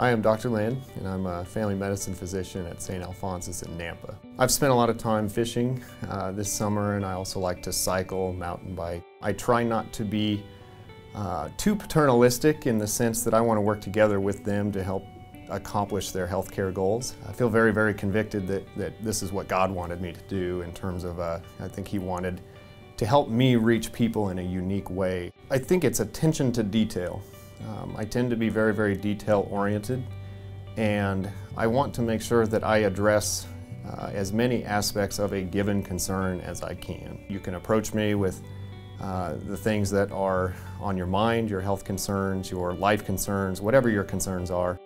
I am Dr. Linn, and I'm a family medicine physician at St. Alphonsus in Nampa. I've spent a lot of time fishing uh, this summer, and I also like to cycle, mountain bike. I try not to be uh, too paternalistic in the sense that I want to work together with them to help accomplish their healthcare goals. I feel very, very convicted that, that this is what God wanted me to do in terms of, uh, I think He wanted to help me reach people in a unique way. I think it's attention to detail. Um, I tend to be very, very detail oriented and I want to make sure that I address uh, as many aspects of a given concern as I can. You can approach me with uh, the things that are on your mind, your health concerns, your life concerns, whatever your concerns are.